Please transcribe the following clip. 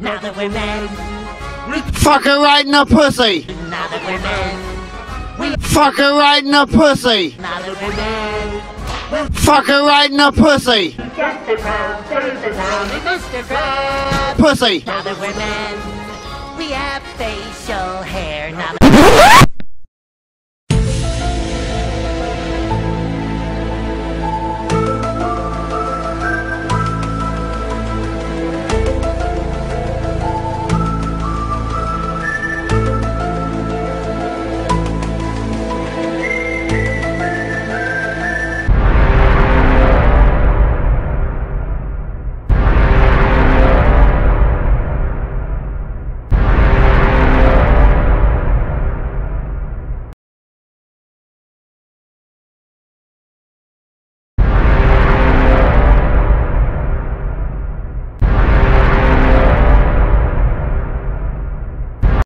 Now that we're men, we Fuck her right in the pussy. now that we're men, we Fuck her right in the pussy. now that we're men. we Fuck her right in the pussy. Just a pound, Thursday pound, Mr. Krabs. Pussy. Now that we're men, we have facial hair. Now